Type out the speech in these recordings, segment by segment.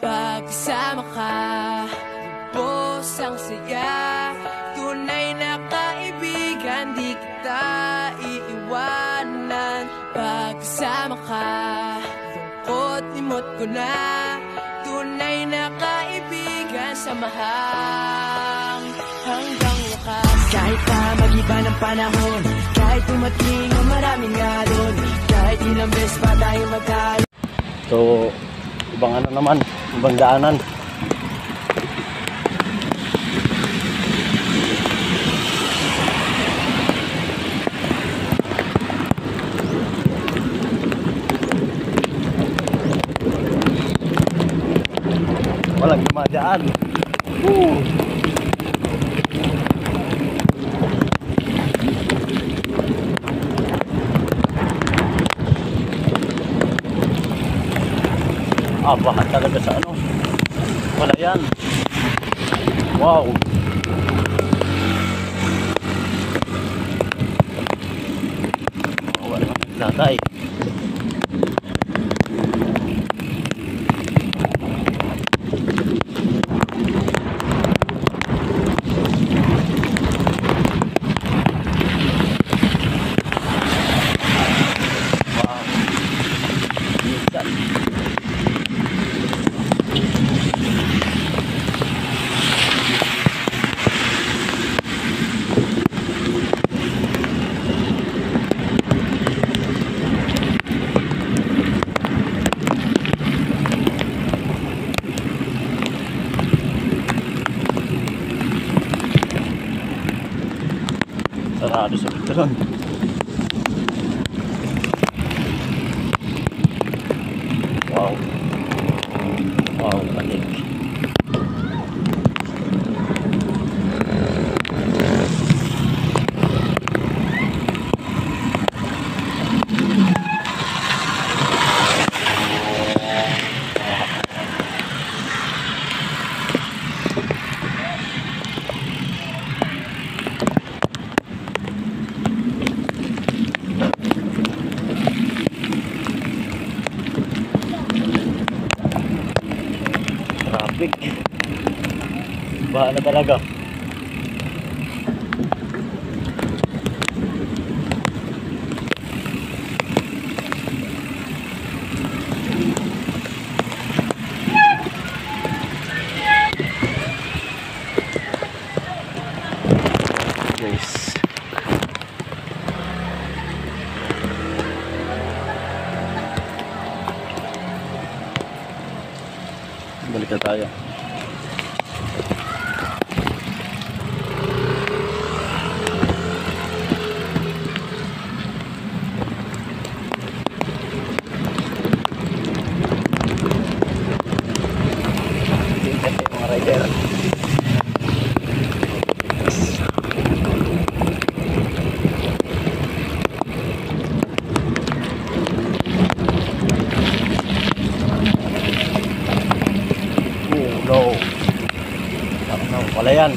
Pagkasama ka Lubos ang saya. Tunay na kaibigan Di kita iiwanan. Pagkasama ka Lungkot limot ko na. Tunay na kaibigan Samahang hanggang wakas. Kahit pa mag-iba ng panahon Kahit tumating ang maraming alon Kahit ilang beses pa tayo magkalo So, ibang ano naman, bangdaanan walang dumadaan uh. Ah, bahat talaga sa ano. Wala yan. Wow. Wala naman naglatay. Sarado sa Petron. Baha na talaga. Guys. Balik na tayo. Ano,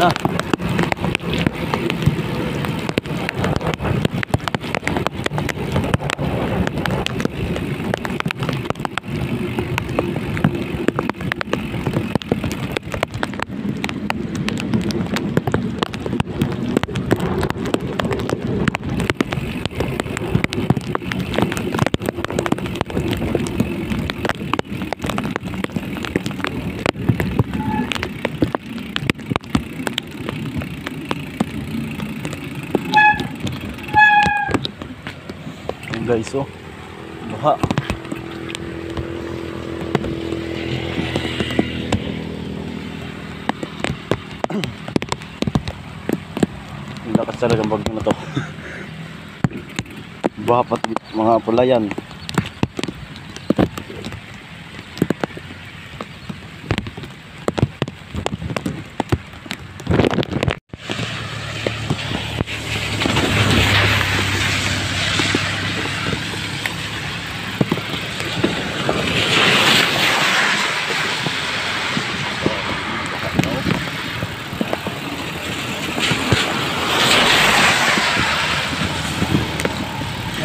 Baha guys, oh. Ang lakas talaga bagyo na to. Baha pati mga pulayan.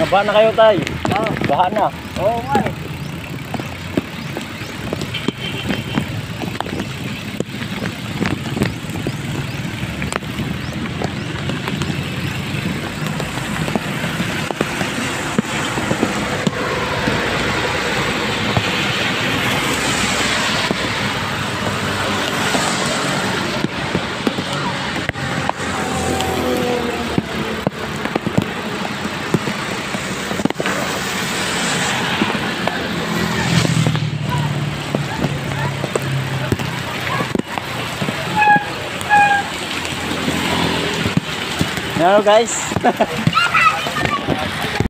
Nga baha na kayo tay. Ah, baha na. Oo nga eh. Ano guys?